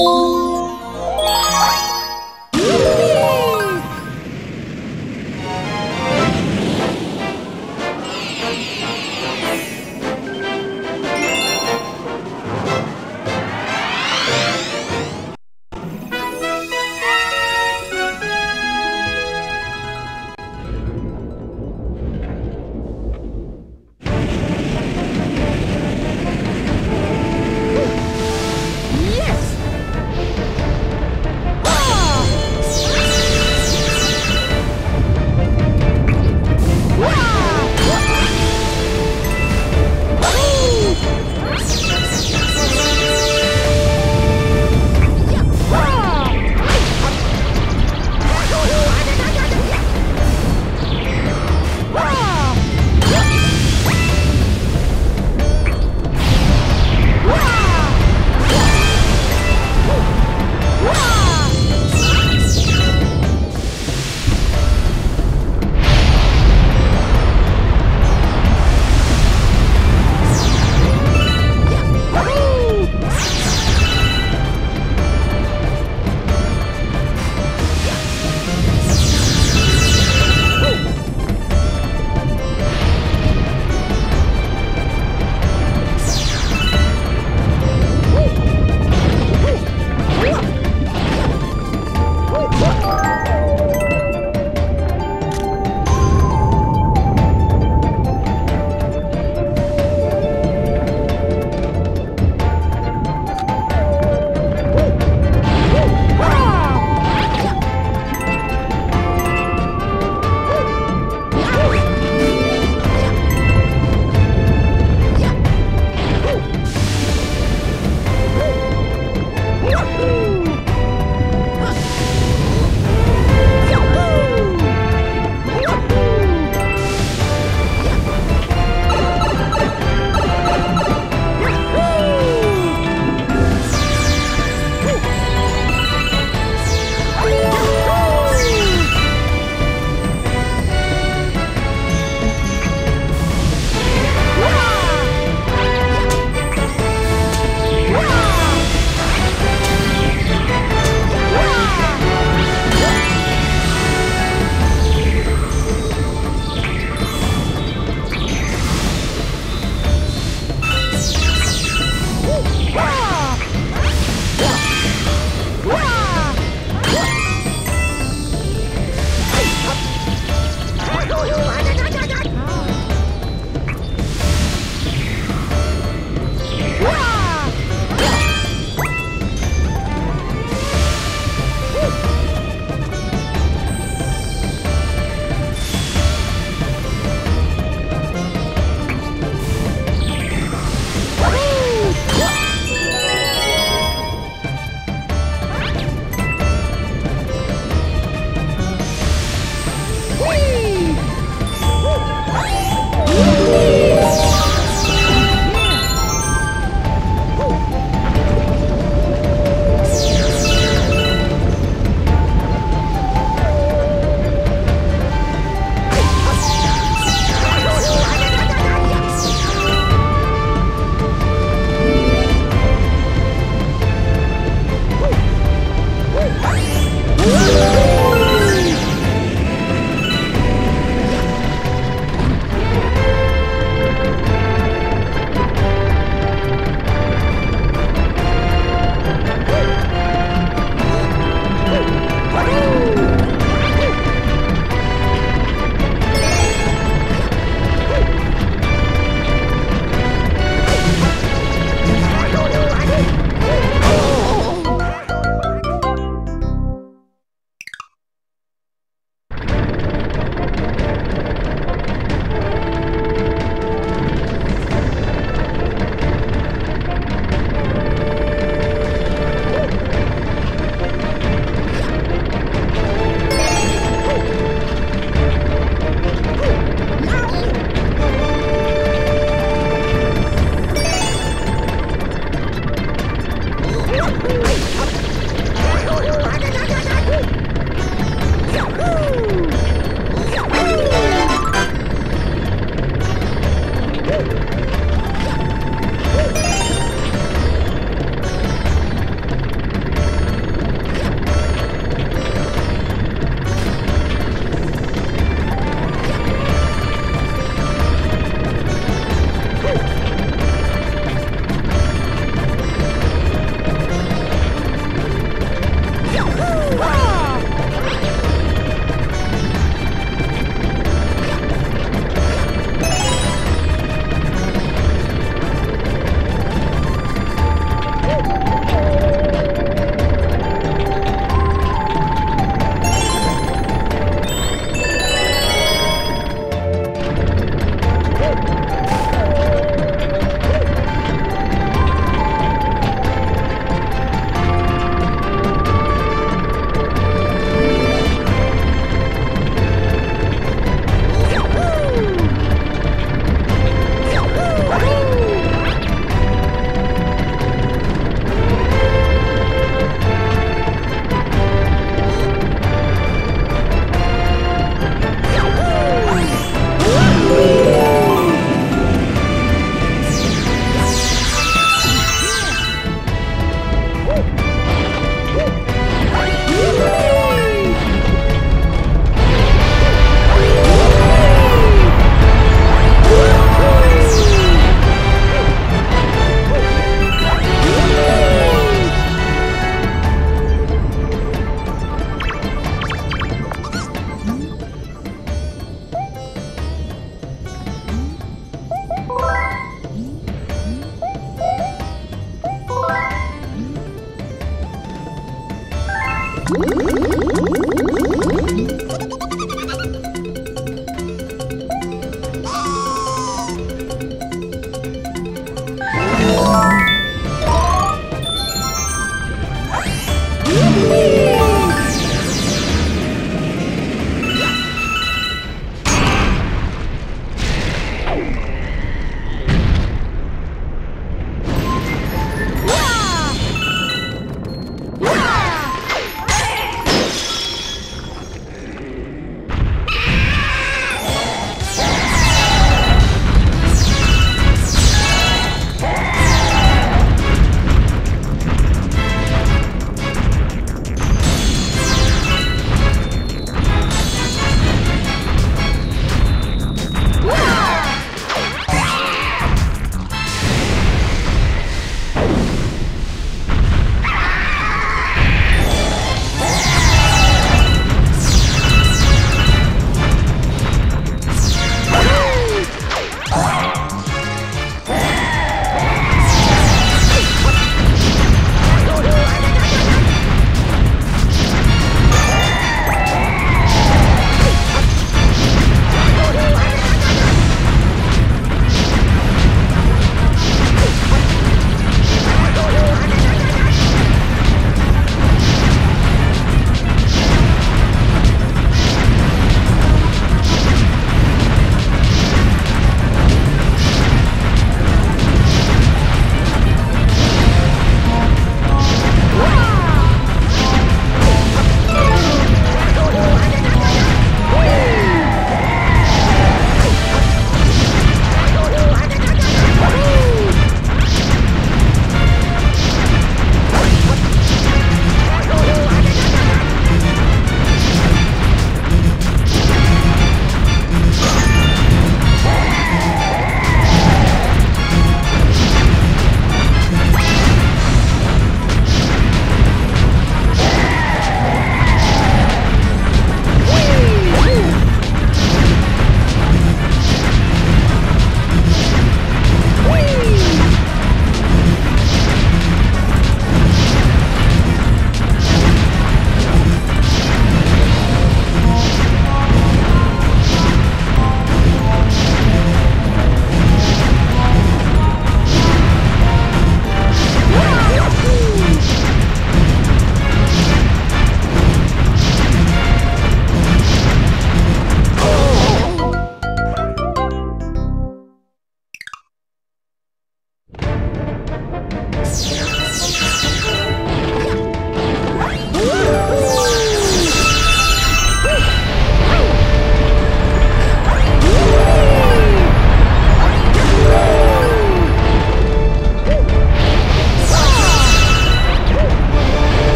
Yes!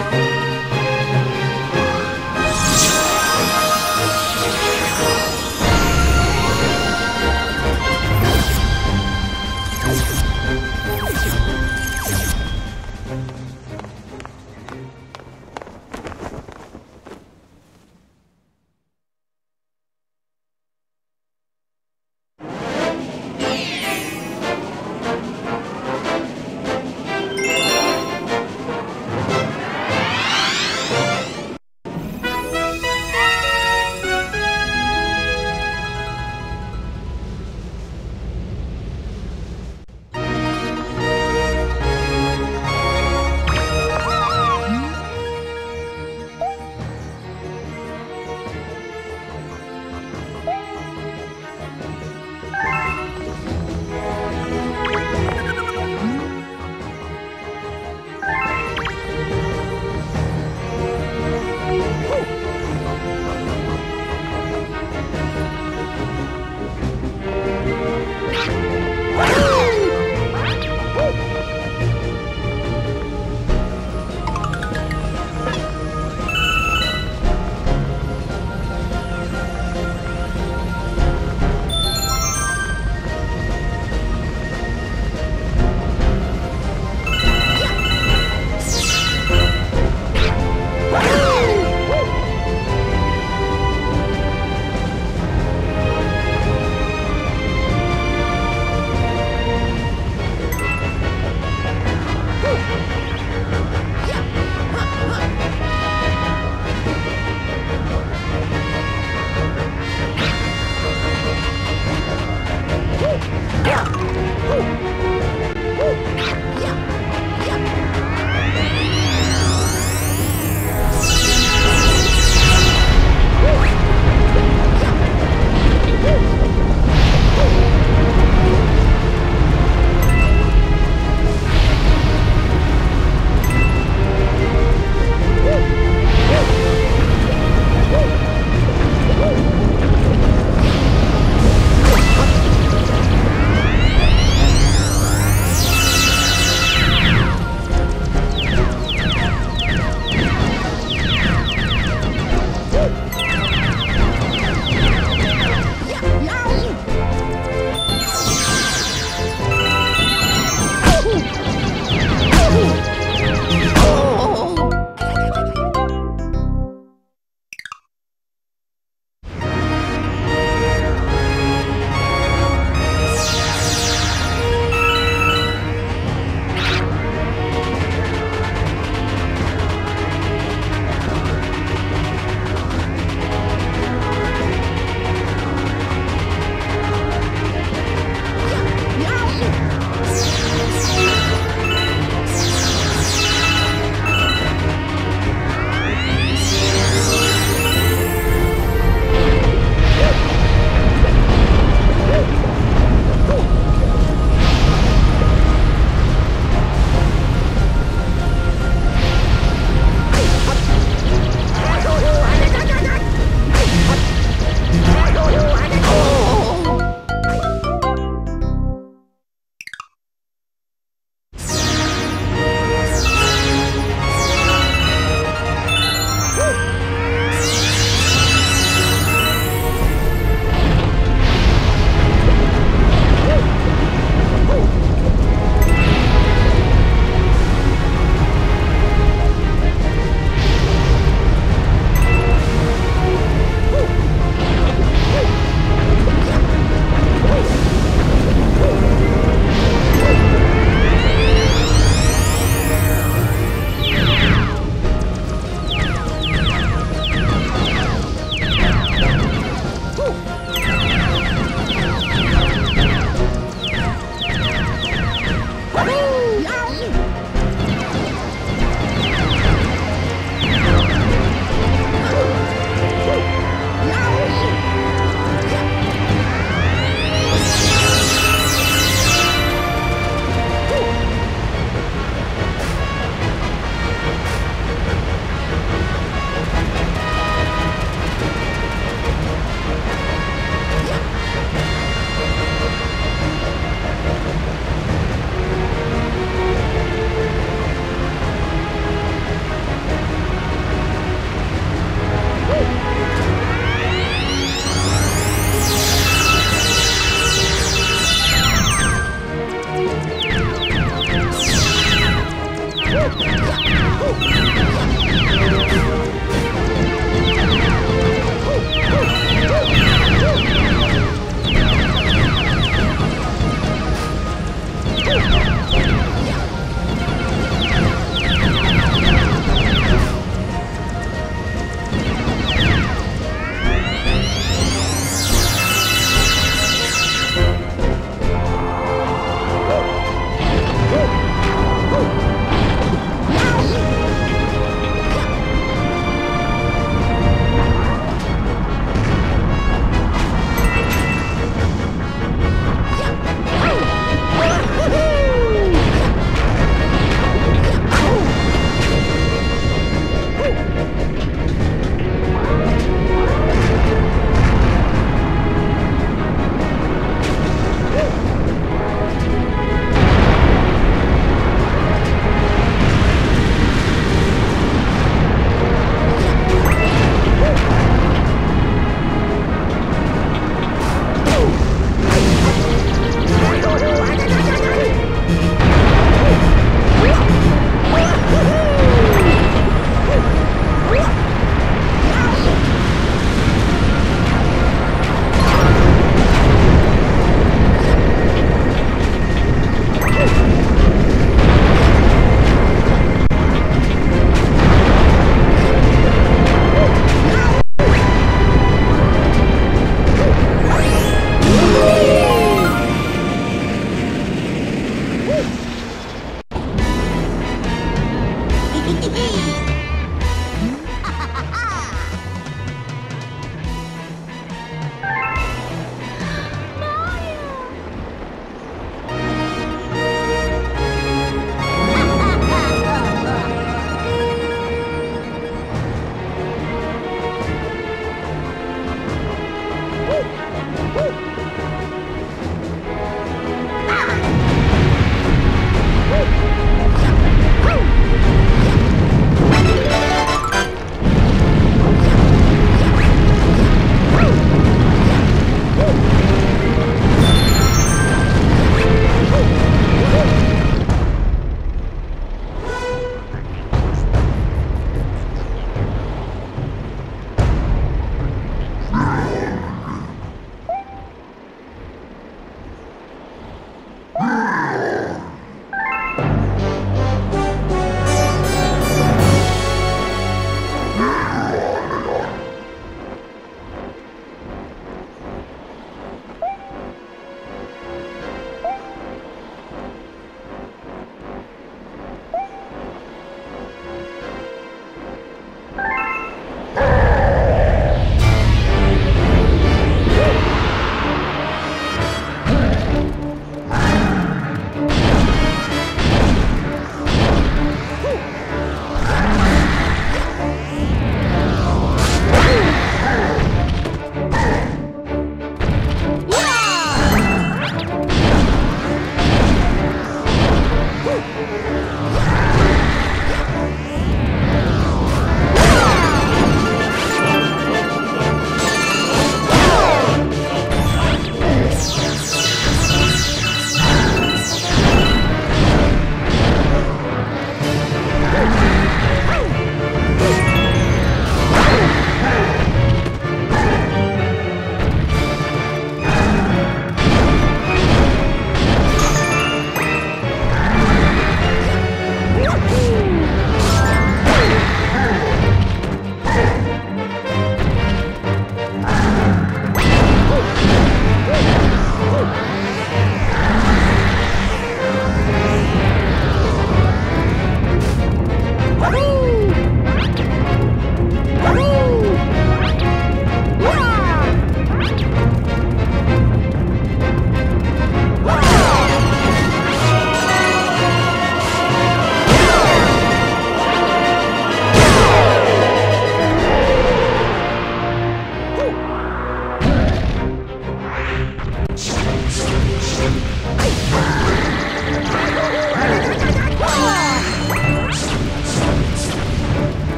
now.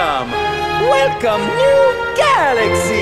Welcome! Welcome, new galaxy!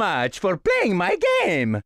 Much for playing my game.